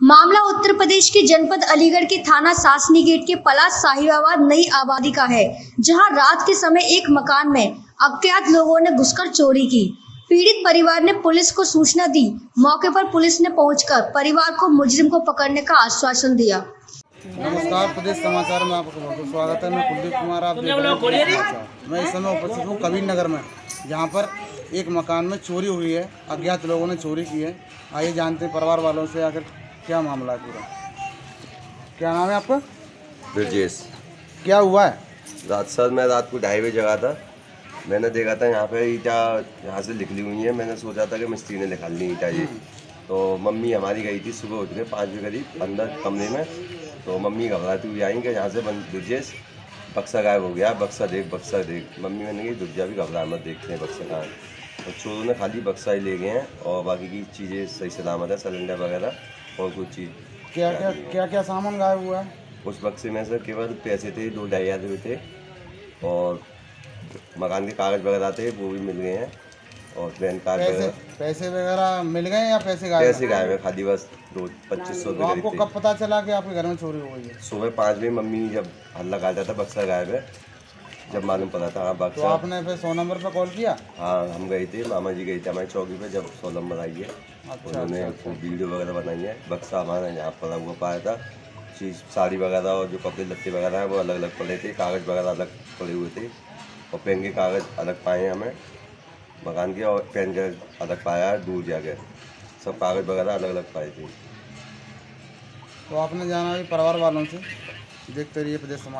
मामला उत्तर प्रदेश के जनपद अलीगढ़ के थाना सासनी गेट के पलास साहिबाबाद नई आबादी का है जहाँ रात के समय एक मकान में अज्ञात लोगों ने घुसकर चोरी की। पीड़ित परिवार ने पुलिस को सूचना दी। मौके पर पुलिस ने पहुंचकर परिवार को मुजरिम को पकड़ने का आश्वासन दिया। नमस्कार प्रदेश समाचार में आपका बहुत स्वागत है। मैं कुलदीप कुमार आप मैं इस समय उपस्थित हूँ कबीर नगर में जहाँ पर एक मकान में चोरी हुई है अज्ञात लोगों ने चोरी की है। आइए जानते हैं परिवार वालों से आखिर क्या मामला है पूरा? क्या नाम है आपका? ब्रजेश। क्या हुआ है? रात सर मैं रात को ढाई बजे जगा था। मैंने देखा था यहाँ पे ईटा यहाँ से निकली हुई है। मैंने सोचा था कि मिस्त्री ने निकाल ली ईटा ये तो मम्मी हमारी गई थी सुबह उठ के पाँच बजे करीब अंदर कमरे में। तो मम्मी घबराती हुई आई कि यहाँ से ब्रजेश बक्सा गायब हो गया। बक्सा देख बक्सा देख। मम्मी मैंने कही दुर्जा भी घबरा मत देखते हैं बक्सा कहाँ है। तो चोरों ने खाली बक्सा ही ले गए हैं और बाकी की चीज़ें सही सलामत है सिलेंडर वगैरह। और कुछ चीज़। क्या क्या क्या क्या सामान गायब हुआ? है उस बक्से में से केवल पैसे थे दो ढाई हज़ार रुपये थे। और मकान के कागज़ वगैरह थे वो भी मिल गए हैं। और पैन कार्ड पैसे वगैरह। पैसे वगैरह मिल गए या पैसे गायब पैसे गायब है खाली बस दो पच्चीस सौ आपको कब पता चला कि आपके घर में चोरी हो गई है? सुबह पाँच बजे मम्मी जब हल्ला काटा था बक्सा गायब है। जब मालूम पड़ा था हाँ तो आपने फिर सौ नंबर पर कॉल किया? हाँ हम गए थे मामा जी गए थे हमारी चौकी पे जब सौ नंबर आई है। अच्छा उन्होंने अच्छा वीडियो वगैरह बनाई है बक्सा हमारा यहाँ पड़ा हुआ पाया था। चीज़ साड़ी वगैरह और जो कपड़े लत्ते वगैरह हैं वो अलग अलग पड़े थे कागज़ वगैरह अलग पड़े हुए थे। और पेन के कागज़ अलग पाए हैं हमें मकान के और पेन के अलग पाया है दूर जाके सब कागज़ वगैरह अलग अलग पाए थे। तो आपने जाना परिवार वालों से देखते रहिए प्रदेश समाचार